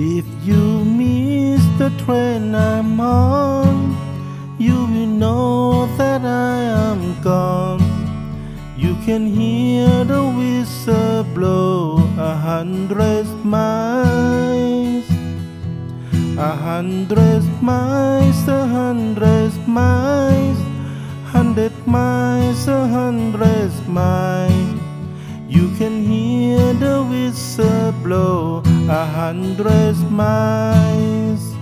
If you miss the train I'm on, you will know that I am gone. You can hear the whistle blow a hundred miles, a hundred miles, a hundred miles, hundred miles, a hundred miles. You can hear the whistle blow a hundred miles.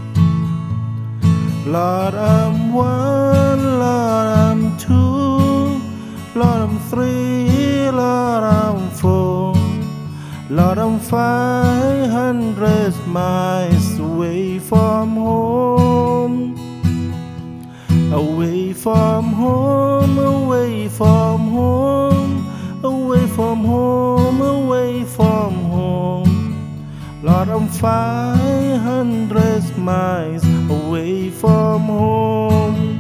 Lord, I'm one, Lord, I'm two, Lord, I'm three, Lord, I'm four, Lord, I'm five hundred miles away from home, away from home, away from Lord, I'm five hundred miles away from home.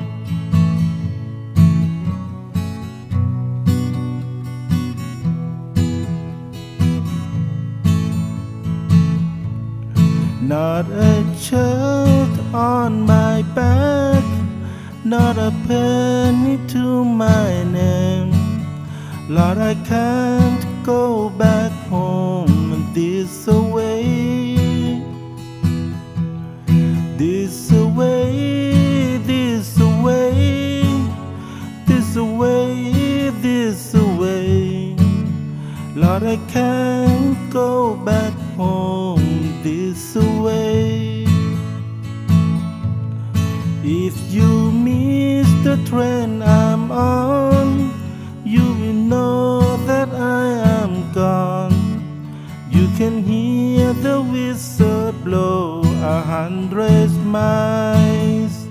Not a child on my back, not a penny to my name. Lord, I can't go back home this away. Lord, I can't go back home this way. If you miss the train I'm on, you will know that I am gone. You can hear the whistle blow a hundred miles,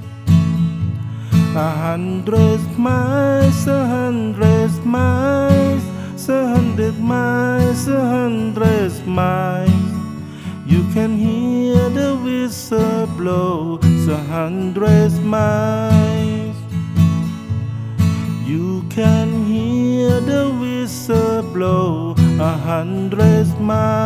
a hundred miles, a hundred miles, a hundred miles, a hundred miles. You can hear the whistle blow a hundred miles. You can hear the whistle blow a hundred miles.